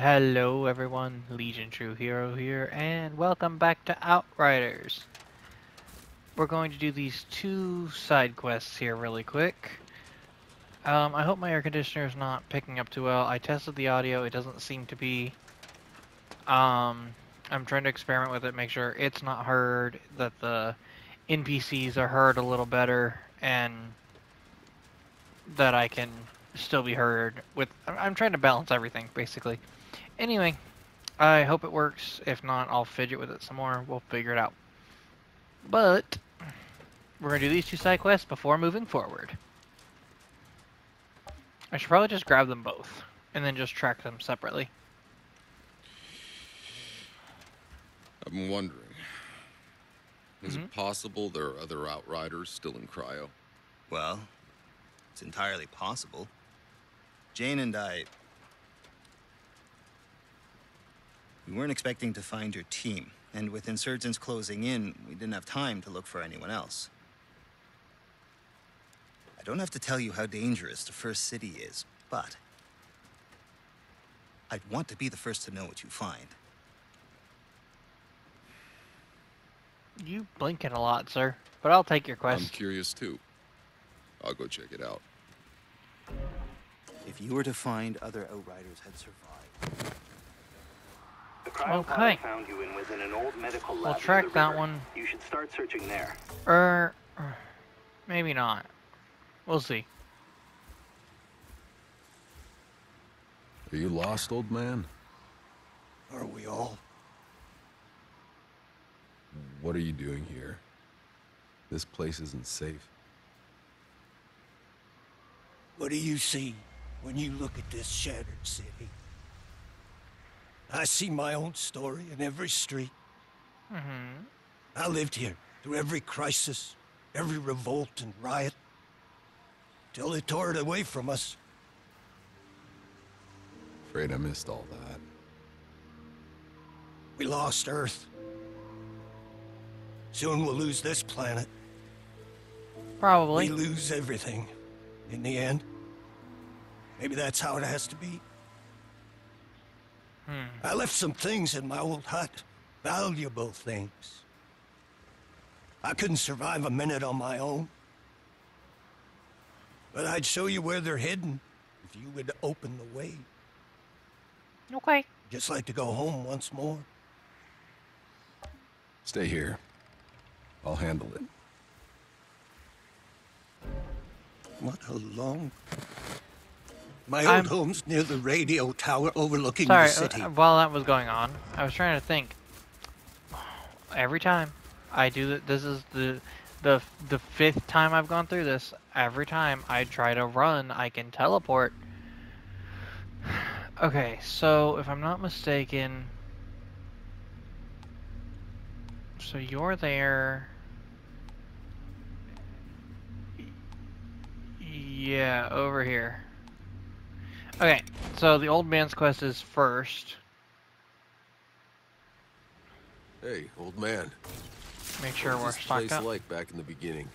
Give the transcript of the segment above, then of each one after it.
Hello everyone, Legion True Hero here, and welcome back to Outriders. We're going to do these two side quests here really quick. Um, I hope my air conditioner is not picking up too well. I tested the audio, it doesn't seem to be. Um, I'm trying to experiment with it, make sure it's not heard, that the NPCs are heard a little better, and that I can still be heard with I'm trying to balance everything basically. Anyway, I hope it works. If not, I'll fidget with it some more. We'll figure it out. But we're gonna do these two side quests before moving forward. I should probably just grab them both and then just track them separately. I've been wondering. Is Mhm. it possible there are other outriders still in cryo? Well, it's entirely possible. Channa and I. We weren't expecting to find your team, and with insurgents closing in, we didn't have time to look for anyone else. I don't have to tell you how dangerous the first city is, but. I'd want to be the first to know what you find. You blinking a lot, sir. But I'll take your question. I'm curious too. I'll go check it out. If you were to find other Outriders had survived, lab. We'll track that river. one. You should start searching there. Er, maybe not. We'll see. Are you lost, old man? Are we all? What are you doing here? This place isn't safe. What do you see when you look at this shattered city? I see my own story in every street. Mm-hmm. I lived here through every crisis, every revolt and riot, till they tore it away from us. Afraid I missed all that. We lost Earth. Soon we'll lose this planet. Probably. We lose everything in the end. Maybe that's how it has to be. Hmm. I left some things in my old hut. Valuable things. I couldn't survive a minute on my own. But I'd show you where they're hidden if you would open the way. Okay. Just like to go home once more. Stay here. I'll handle it. What a long. My old I'm- home's near the radio tower overlooking Sorry, the city. uh, while that was going on, I was trying to think. Every time I do this is the the the fifth time I've gone through this. Every time I try to run, I can teleport. Okay, so if I'm not mistaken, so you're there. Yeah, over here. Okay, so the old man's quest is first. Hey, old man. Make sure what we're was this stocked place up. like back in the beginning?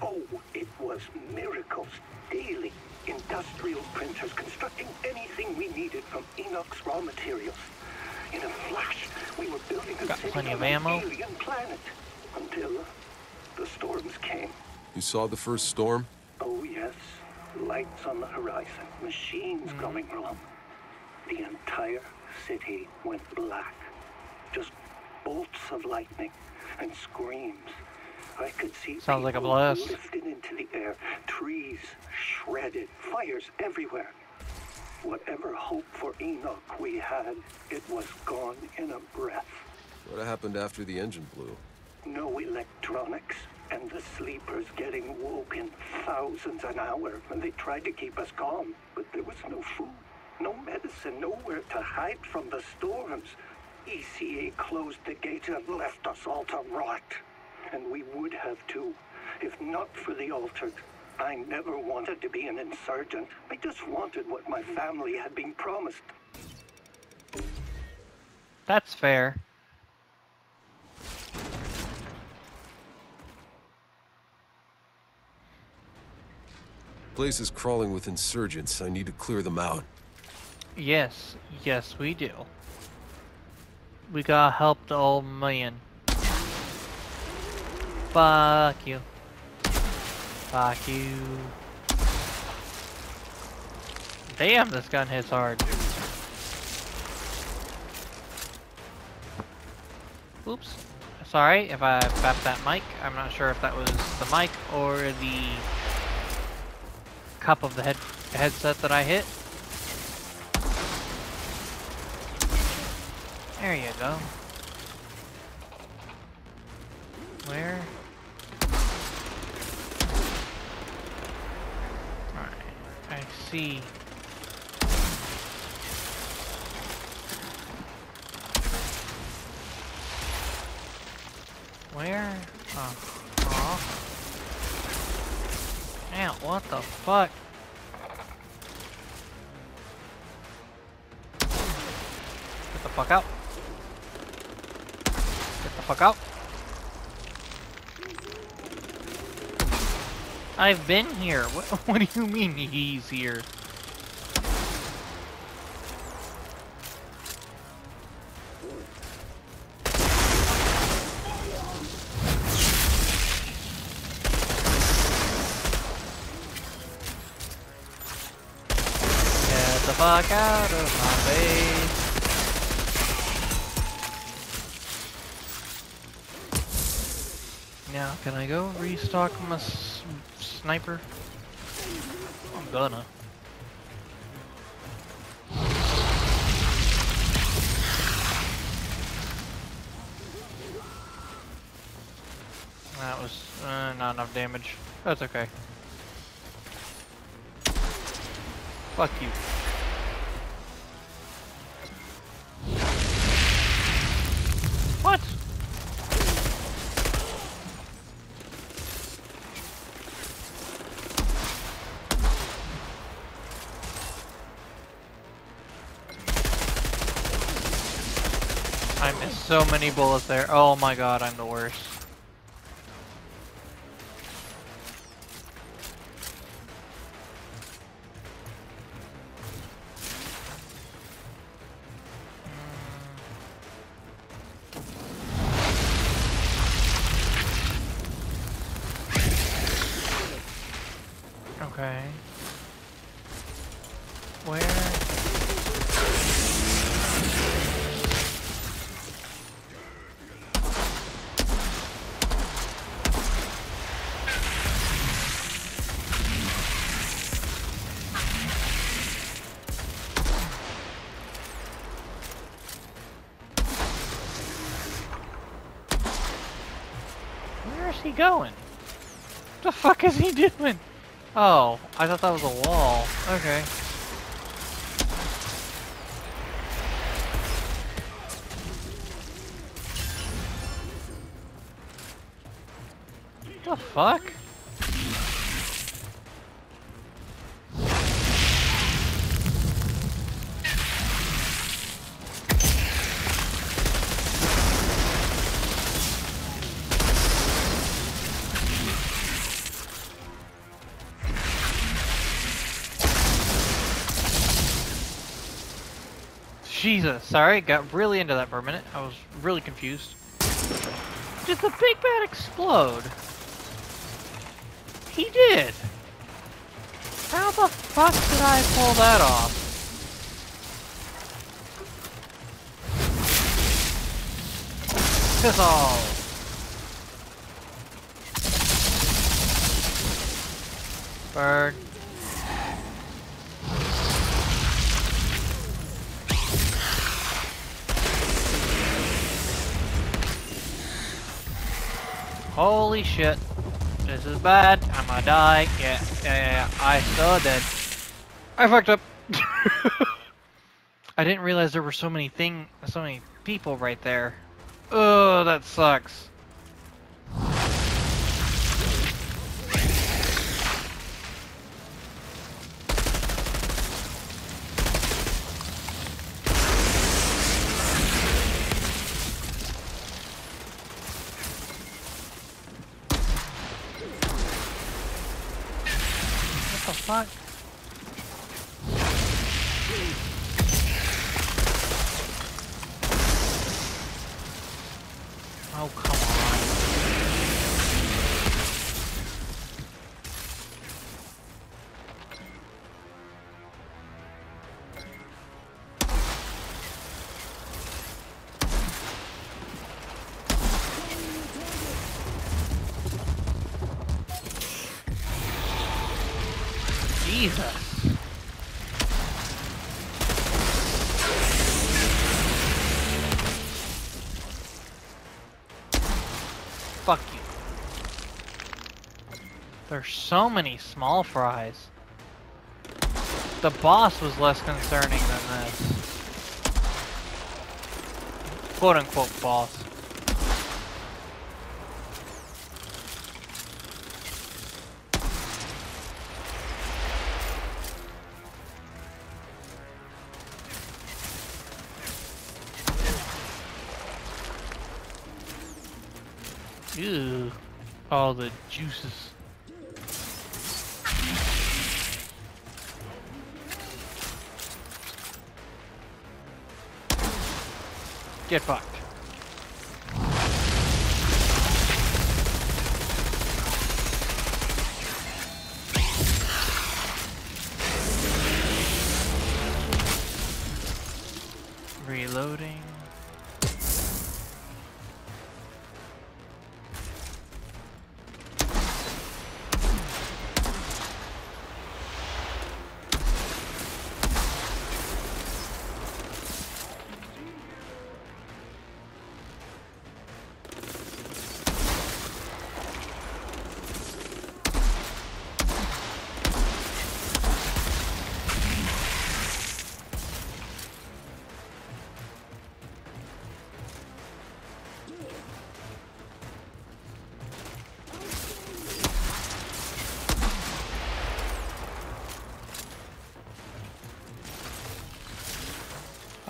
Oh, it was miracles daily. Industrial printers constructing anything we needed from Enoch's raw materials. In a flash, we were building a Got city plenty on of an ammo. alien planet until the storms came. You saw the first storm? Oh yes, lights on the horizon, machines Mm-hmm. going wrong. The entire city went black. Just bolts of lightning and screams. I could see Sounds like a blast. lifted into the air, trees shredded, fires everywhere. Whatever hope for Enoch we had, it was gone in a breath. What happened after the engine blew? No electronics, and the sleepers getting woke in thousands an hour when they tried to keep us calm. But there was no food, no medicine, nowhere to hide from the storms. ECA closed the gates and left us all to rot. And we would have too, if not for the altered. I never wanted to be an insurgent. I just wanted what my family had been promised. That's fair. Place is crawling with insurgents. I need to clear them out. Yes, yes, we do. We gotta help the old man. Fuck you. Fuck you. Damn, this gun hits hard. Oops. Sorry if I bapped that mic. I'm not sure if that was the mic or the cup of the head headset that I hit. There you go. Where? Alright, I see. Where? Oh. Ow, what the fuck? Get the fuck out. Get the fuck out. I've been here. What, what do you mean he's here? Now, can I go restock my sniper? I'm gonna. That was uh, not enough damage. That's okay. Fuck you. Many bullets there. Oh my god, I'm the worst. Mm. Okay. He going? The fuck is he doing? Oh, I thought that was a wall. Okay. The fuck? Jesus, sorry, got really into that for a minute. I was really confused. Did the big bad explode? He did! How the fuck did I pull that off? Piss off! Holy shit. This is bad. I'm gonna die. Yeah, yeah, yeah. I saw that. I fucked up. I didn't realize there were so many thing, so many people right there. Oh, that sucks. Fuck? There's so many small fries. The boss was less concerning than this. Quote unquote boss. Ew. All the juices. Get fucked.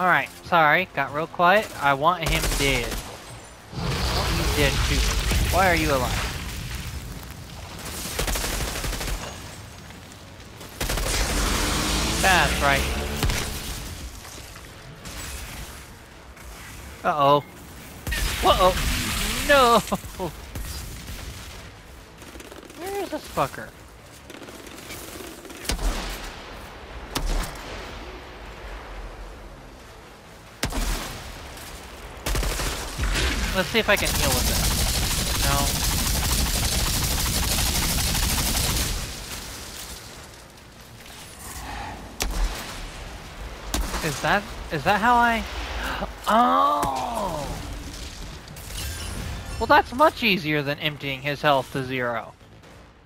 Alright, sorry, got real quiet. I want him dead. Want you dead too. Why are you alive? That's right. Uh-oh. Whoa! -Oh. No! Where is this fucker? Let's see if I can heal with this. No. Is that is that how I Oh Well that's much easier than emptying his health to zero.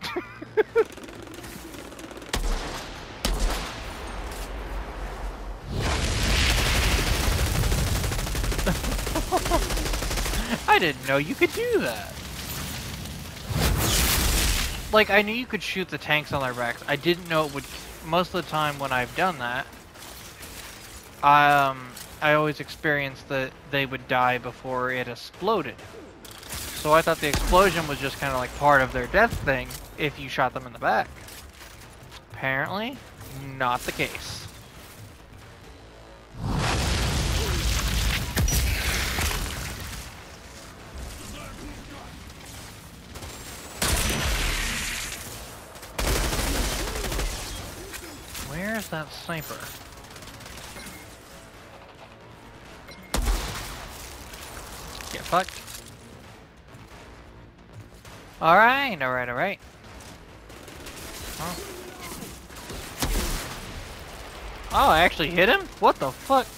I didn't know you could do that. Like, I knew you could shoot the tanks on their backs. I didn't know it would... Most of the time when I've done that, um, I always experienced that they would die before it exploded. So I thought the explosion was just kind of like part of their death thing if you shot them in the back. Apparently, not the case. Where's that sniper? Get fucked. Alright, alright, alright. Oh. oh, I actually hit him? What the fuck?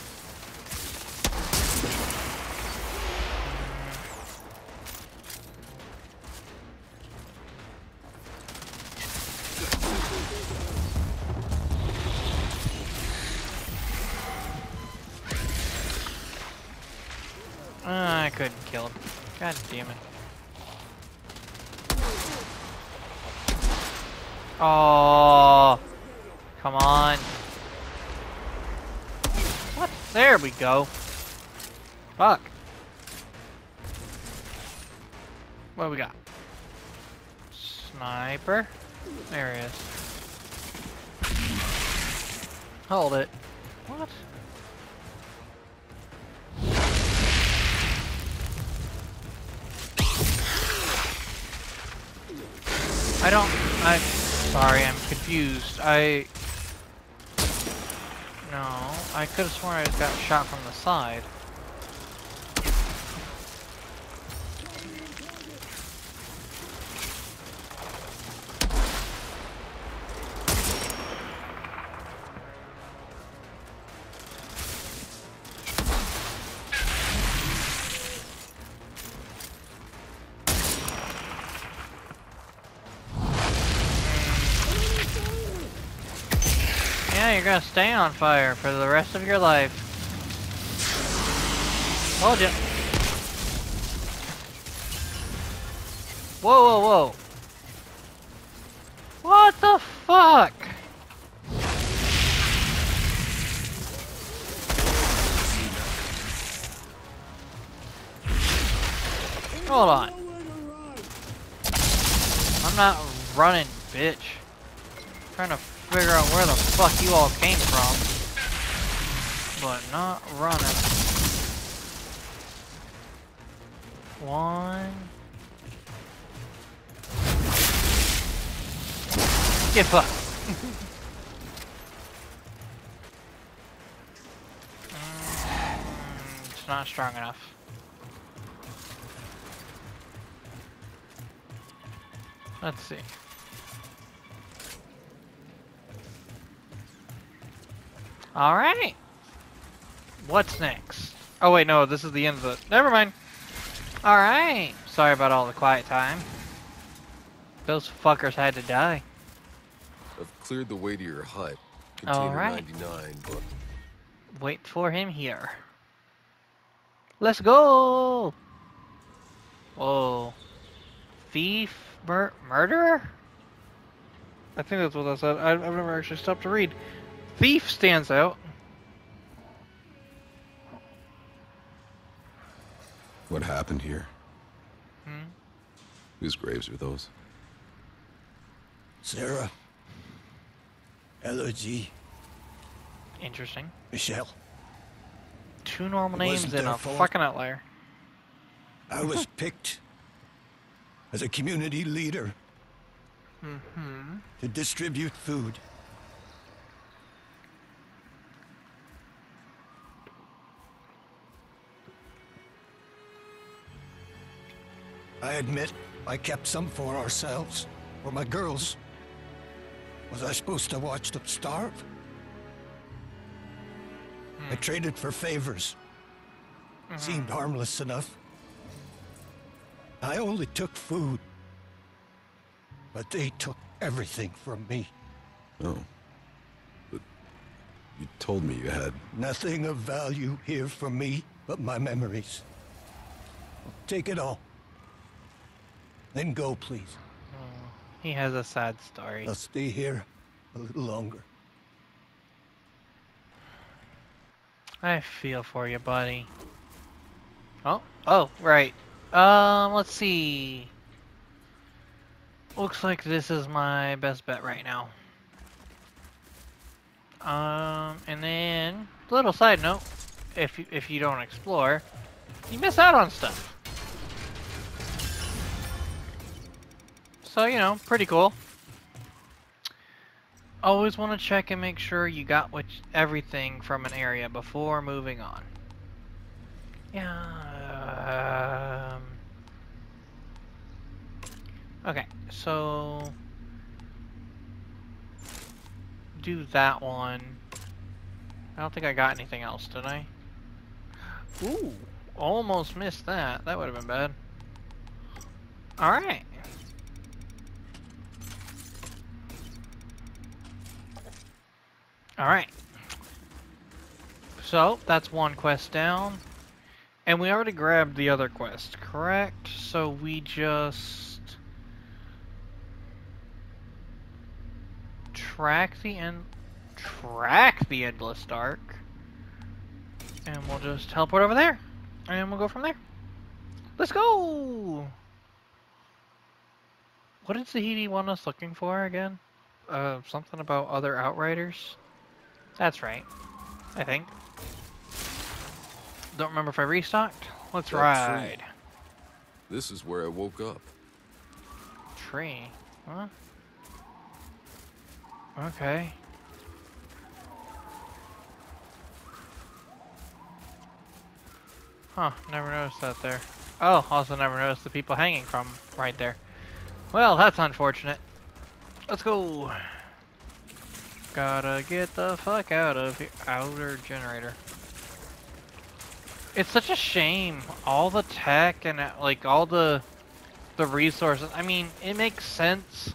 God damn it. Oh, come on. What? There we go. Fuck. What we got? Sniper. There he is. Hold it. What? I don't. I'm sorry. I'm confused. I. No, I could have sworn I got shot from the side. Gonna stay on fire for the rest of your life. Told ya. Whoa, whoa, whoa. What the fuck? Hold on. I'm not running, bitch. trying to figure out where the fuck you all came from. But not running. One. Get fucked. Mm, it's not strong enough. Let's see. Alright. What's next? Oh wait, no, this is the end of the... Never mind. Alright. Sorry about all the quiet time. Those fuckers had to die. I've cleared the way to your hut. Container right. 99, but Wait for him here. Let's go! Whoa. Thief? Mur murderer? I think that's what I said. I've, I've never actually stopped to read. Thief stands out. what happened here? Hmm? Whose graves are those? Sarah. Elodie. Interesting. Michelle. Two normal names wasn't and a fault. fucking outlier. I was picked as a community leader Mm-hmm. to distribute food. Admit I kept some for ourselves, for my girls. Was I supposed to watch them starve? I hmm. traded for favors. Hmm. Seemed harmless enough. I only took food. But they took everything from me. Oh. But you told me you had. Nothing of value here for me but my memories. Take it all. Then go, please. He has a sad story. I'll stay here a little longer. I feel for you, buddy. Oh, oh, right. Um, let's see. Looks like this is my best bet right now. Um, and then little side note: if you, if you don't explore, you miss out on stuff. So you know, pretty cool. Always want to check and make sure you got which everything from an area before moving on. Yeah. Um, okay, so do that one. I don't think I got anything else, did I? Ooh, almost missed that. That would have been bad. All right. All right. So that's one quest down. And we already grabbed the other quest, correct? So we just track the end track the endless dark. And we'll just teleport over there. And we'll go from there. Let's go! What did Zahidi want us looking for again? Uh, something about other outriders? That's right. I think. Don't remember if I restocked. Let's That tree. ride. This is where I woke up. Tree. Huh? Okay. Huh, never noticed that there. Oh, also never noticed the people hanging from right there. Well, that's unfortunate. Let's go. Gotta get the fuck out of here. Outer generator. It's such a shame. All the tech and uh, like all the the resources. I mean, it makes sense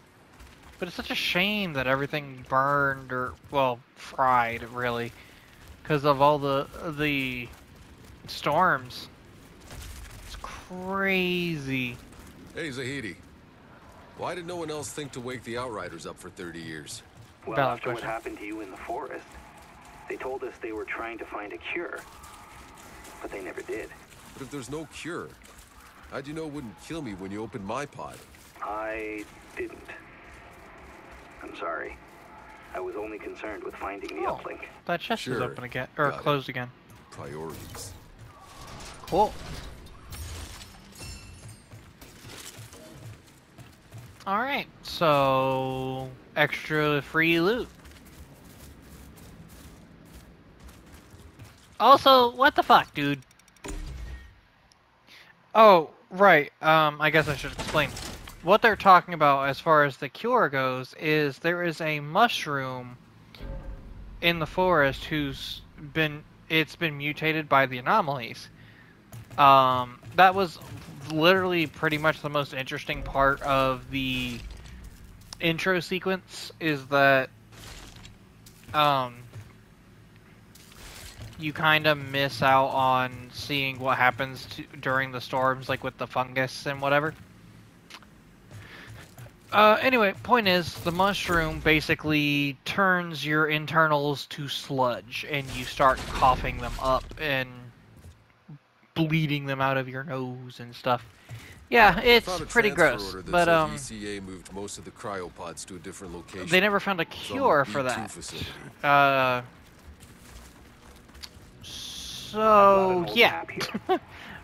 But it's such a shame that everything burned or well fried really, because of all the the storms. It's crazy. Hey, Zahidi. Why did no one else think to wake the Outriders up for 30 years? Well, Valid after what happened to you in the forest, they told us they were trying to find a cure. But they never did. But if there's no cure, how'd you know it wouldn't kill me when you opened my pod? I didn't. I'm sorry. I was only concerned with finding the Oh. uplink. That chest is open again or Got it. closed again. Priorities. Cool. Alright, so extra free loot. Also, what the fuck, dude? Oh, right. Um, I guess I should explain. What they're talking about as far as the cure goes is there is a mushroom in the forest who's been it's been mutated by the anomalies. Um, that was literally pretty much the most interesting part of the intro sequence is that um, you kind of miss out on seeing what happens to, during the storms, like with the fungus and whatever. Uh, anyway, point is, the mushroom basically turns your internals to sludge, and you start coughing them up and bleeding them out of your nose and stuff. Yeah, it's pretty gross, but um, ECA moved most of the cryopods to a different location. they never found a cure for that. Uh, I've got an so yeah,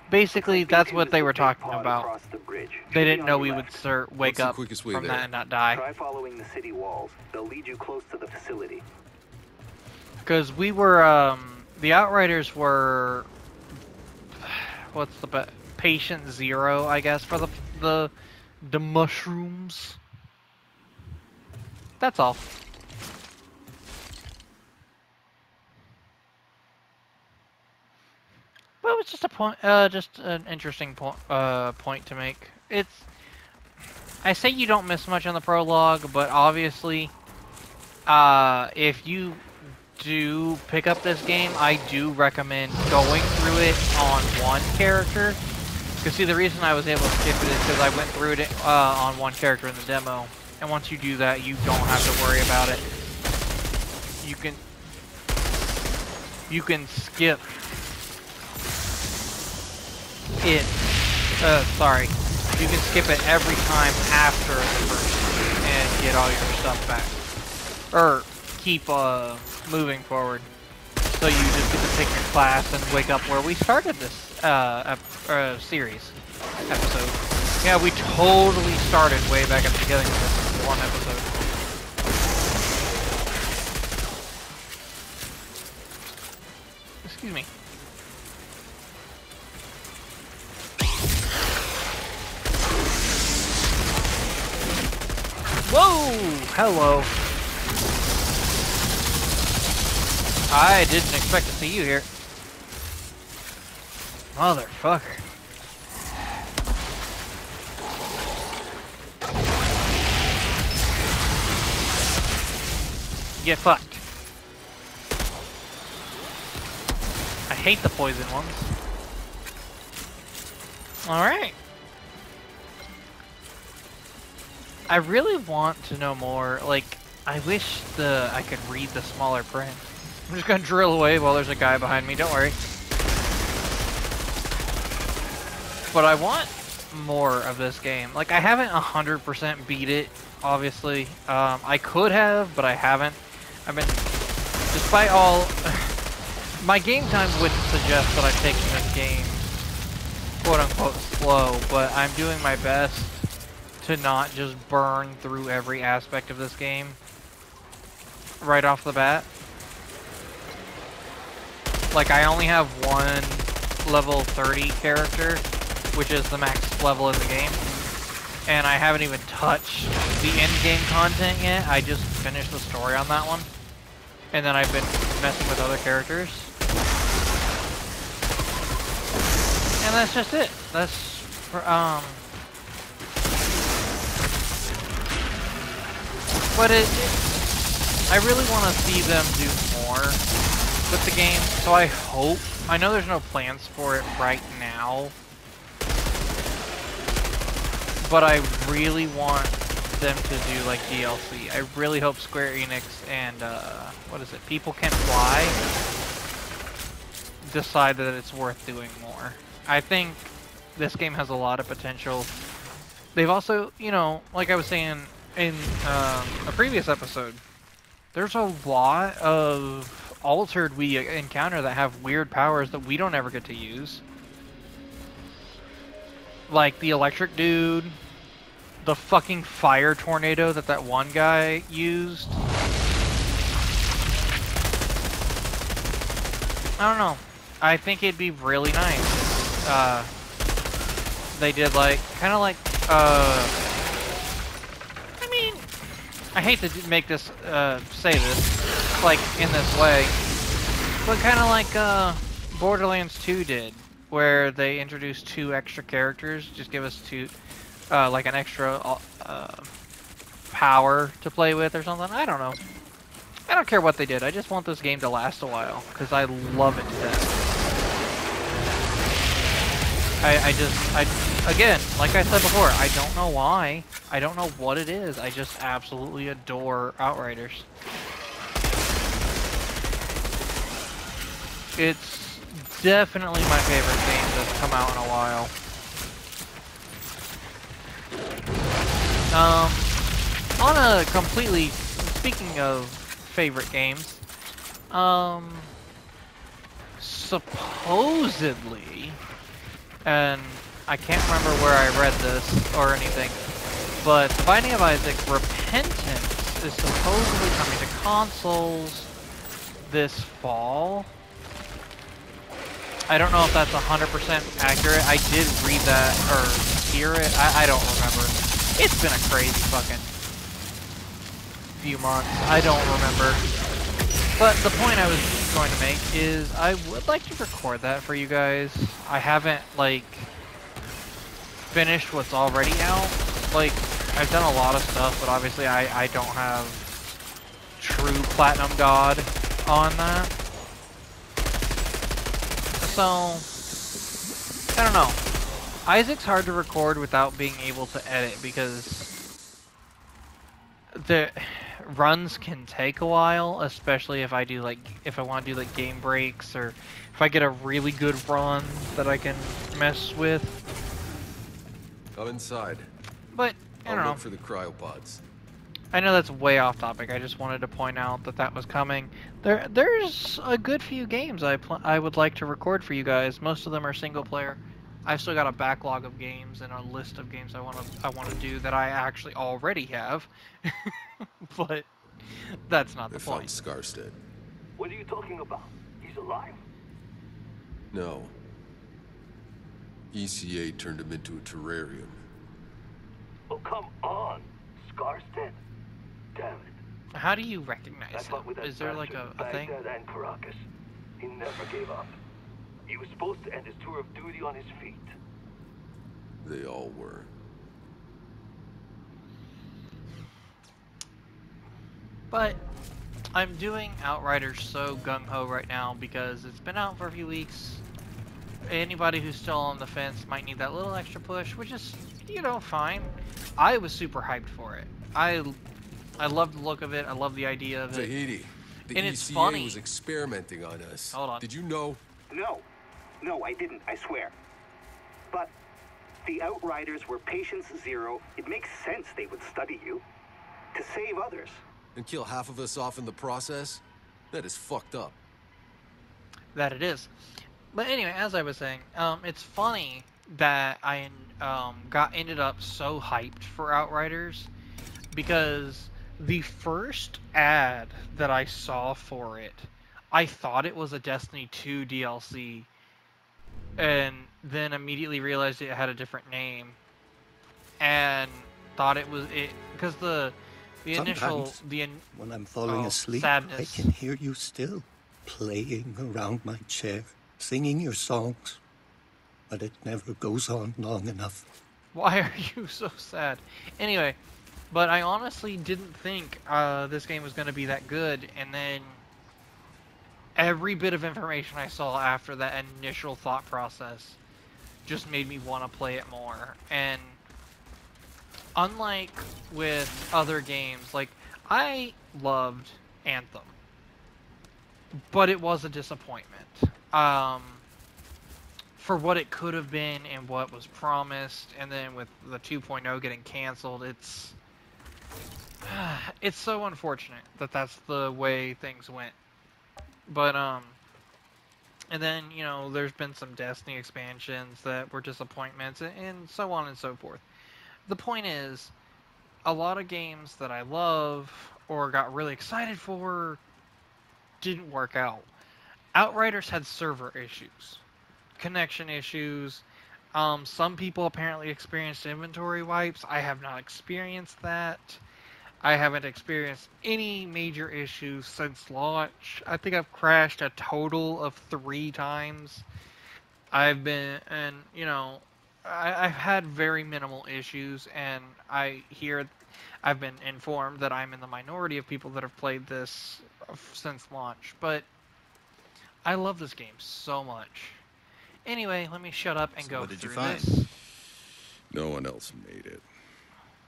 basically that's what they were talking about. across the bridge. Should They didn't know we would start wake up from there? that and not die. Try following the city walls. They'll lead you close to the facility. Because we were, um, the Outriders were, what's the be- patient zero, I guess, for the the the mushrooms. That's all. Well, it was just a point, uh, just an interesting point, uh, point to make. It's, I say you don't miss much on the prologue, but obviously, uh, if you do pick up this game, I do recommend going through it on one character. Because see, the reason I was able to skip it is because I went through it uh, on one character in the demo. And once you do that, you don't have to worry about it. You can you can skip it. Uh, sorry, you can skip it every time after the first and get all your stuff back, or keep uh moving forward. So you just get to pick your class and wake up where we started this uh, uh series episode. Yeah, we totally started way back at the beginning of this one episode. Excuse me. Whoa! Hello. I didn't expect to see you here. Motherfucker. Get fucked. I hate the poison ones. Alright. I really want to know more. Like, I wish the I could read the smaller print. I'm just gonna drill away while there's a guy behind me. Don't worry. But I want more of this game. Like, I haven't 100% beat it, obviously. Um, I could have, but I haven't. I've been, despite all, my game time wouldn't suggest that I'm taking this game quote unquote slow, but I'm doing my best to not just burn through every aspect of this game right off the bat. Like I only have one level 30 character, which is the max level in the game. And I haven't even touched the in-game content yet. I just finished the story on that one. And then I've been messing with other characters. And that's just it. That's for, um but it, it I really want to see them do more with the game. So I hope. I know there's no plans for it right now, but I really want them to do like DLC. I really hope Square Enix and uh, what is it? People Can Fly decide that it's worth doing more. I think this game has a lot of potential. They've also, you know, like I was saying in um, a previous episode, there's a lot of altered we encounter that have weird powers that we don't ever get to use. Like the electric dude, the fucking fire tornado that that one guy used. I don't know. I think it'd be really nice. Uh, they did like, kind of like, uh, I hate to make this, uh, say this, like, in this way, but kind of like, uh, Borderlands 2 did, where they introduced two extra characters, just give us two, uh, like an extra uh, uh, power to play with or something. I don't know. I don't care what they did. I just want this game to last a while because I love it to death. I, I just, I, again, like I said before, I don't know why. I don't know what it is. I just absolutely adore Outriders. It's definitely my favorite game that's come out in a while. Um, on a completely, speaking of favorite games, um, supposedly, and I can't remember where I read this or anything, but Binding of Isaac Repentance is supposedly coming to consoles this fall. I don't know if that's 100% accurate. I did read that, or hear it. I, I don't remember. It's been a crazy fucking few months. I don't remember. But the point I was going to make is I would like to record that for you guys. I haven't, like, finished what's already out. Like, I've done a lot of stuff, but obviously I, I don't have true Platinum God on that. So, I don't know. Isaac's hard to record without being able to edit because the runs can take a while, especially if I do like if I want to do like game breaks or if I get a really good run that I can mess with. I'm inside. But I I'll don't know. look for the cryopods. I know that's way off topic. I just wanted to point out that that was coming. There, there's a good few games I pl- I would like to record for you guys. Most of them are single player. I've still got a backlog of games and a list of games I want to I want to do that I actually already have. but that's not They the found point. Scarstead. What are you talking about? He's alive? No. ECA turned him into a terrarium. Oh, come on. Scarstead? Damn it. How do you recognize I him? fought with that Is there like a, bastard a thing? Baghdad and Caracas. He never gave up. He was supposed to end his tour of duty on his feet. They all were. But I'm doing Outriders so gung ho right now because it's been out for a few weeks. Anybody who's still on the fence might need that little extra push, which is, you know, fine. I was super hyped for it. I I love the look of it. I love the idea of it. Zahidi. The And it's ECA funny. was experimenting on us. Hold on. Did you know? No. No, I didn't, I swear. But the Outriders were Patience Zero. It makes sense they would study you. To save others. And kill half of us off in the process? That is fucked up. that it is. But anyway, as I was saying, um, it's funny that I um, got ended up so hyped for Outriders because the first ad that I saw for it, I thought it was a Destiny 2 DLC, and then immediately realized it had a different name, and thought it was it because the the initial Sometimes. the in, When I'm falling Oh, asleep, sadness. I can hear you still playing around my chair, singing your songs. But it never goes on long enough. Why are you so sad? Anyway, But I honestly didn't think uh, this game was going to be that good, and then every bit of information I saw after that initial thought process just made me want to play it more. And unlike with other games, like I loved Anthem, but it was a disappointment. Um, for what it could have been and what was promised, and then with the 2.0 getting canceled, it's it's so unfortunate that that's the way things went. But um, and then you know there's been some Destiny expansions that were disappointments, and, so on and so forth. The point is, a lot of games that I love or got really excited for didn't work out. Outriders had server issues, connection issues. Um, some people apparently experienced inventory wipes. I have not experienced that. I haven't experienced any major issues since launch. I think I've crashed a total of three times. I've been, and you know, I, have had very minimal issues, and I hear, I've been informed that I'm in the minority of people that have played this since launch. But I love this game so much. Anyway, let me shut up and So go what did you through find? this. No one else made it.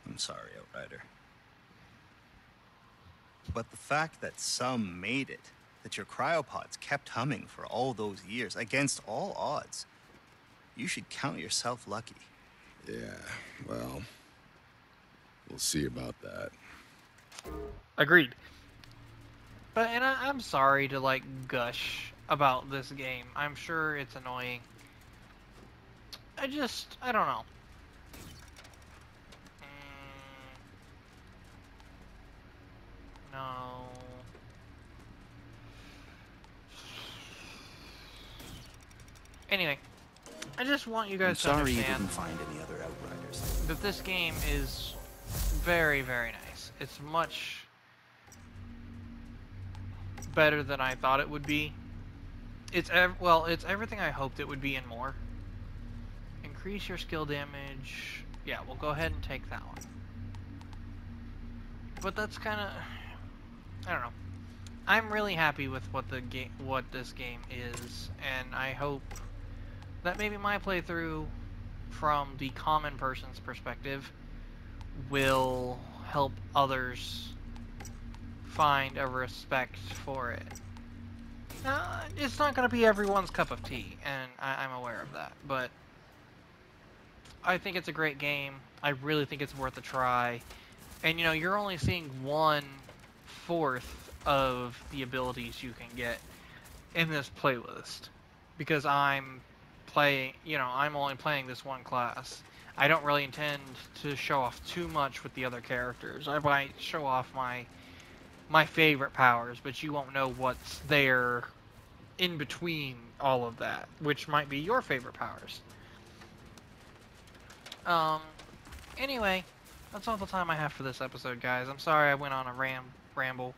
I'm sorry, Outrider. But the fact that some made it, that your cryopods kept humming for all those years, against all odds, you should count yourself lucky. Yeah, well, we'll see about that. Agreed. But and I, I'm sorry to like gush about this game. I'm sure it's annoying. I just I don't know. No. Anyway, I just want you guys I'm guys to sorry you didn't find any other Outriders. that this game is very, very nice. It's much better than I thought it would be. It's ev- well, it's everything I hoped it would be and more. Increase your skill damage. Yeah, we'll go ahead and take that one. But that's kind of I don't know. I'm really happy with what the game what this game is and I hope that maybe my playthrough from the common person's perspective will help others find a respect for it. Uh, it's not going to be everyone's cup of tea, and I, I'm aware of that, but I think it's a great game. I really think it's worth a try. And you know, you're only seeing one fourth of the abilities you can get in this playlist because I'm playing, you know, I'm only playing this one class. I don't really intend to show off too much with the other characters. I might show off my my favorite powers, but you won't know what's there in between all of that, which might be your favorite powers. Um, anyway, that's all the time I have for this episode, guys. I'm sorry I went on a ram ramble.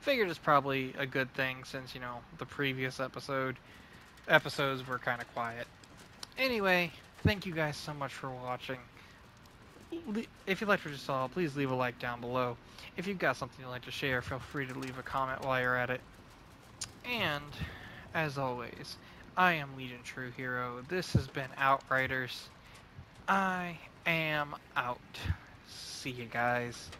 Figured it's probably a good thing since, you know, the previous episode episodes were kind of quiet. Anyway, thank you guys so much for watching. If you liked what you saw, please leave a like down below. If you've got something you'd like to share, feel free to leave a comment while you're at it. And, as always, I am Legion True Hero. This has been Outriders. I am out. See you guys.